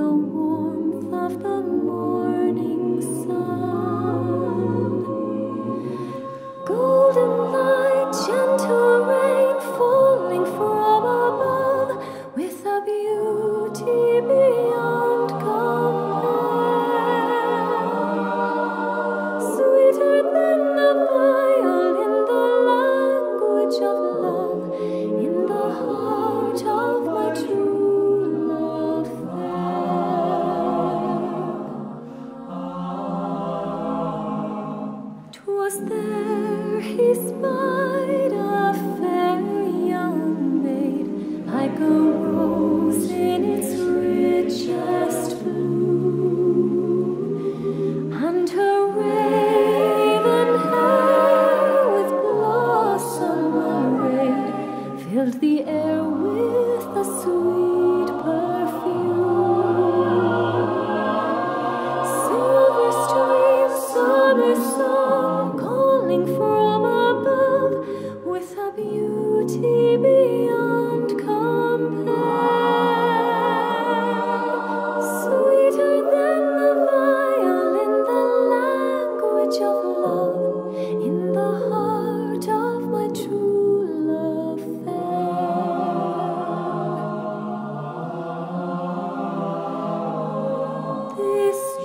the warmth of the morning sun. There he spied